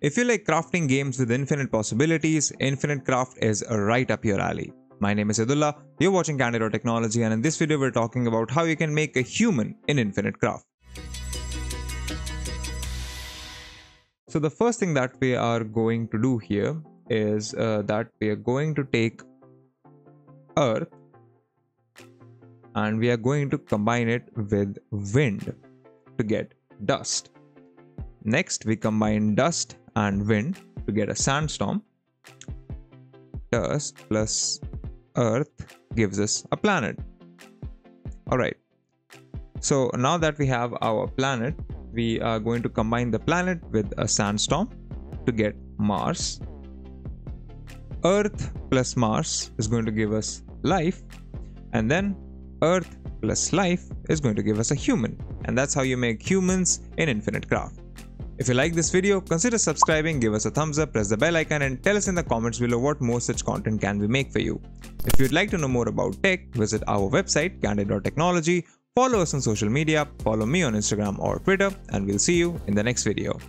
If you like crafting games with infinite possibilities, Infinite Craft is right up your alley. My name is Yadullah, you're watching Candid Technology and in this video we're talking about how you can make a human in Infinite Craft. So the first thing that we are going to do here is uh, that we are going to take earth and we are going to combine it with wind to get dust. Next, we combine dust and wind to get a sandstorm. Dust plus earth gives us a planet. Alright, so now that we have our planet, we are going to combine the planet with a sandstorm to get Mars. Earth plus Mars is going to give us life, and then Earth plus life is going to give us a human. And that's how you make humans in Infinite Craft. If you like this video, consider subscribing, give us a thumbs up, press the bell icon and tell us in the comments below what more such content can we make for you. If you'd like to know more about tech, visit our website candid.technology, follow us on social media, follow me on Instagram or Twitter and we'll see you in the next video.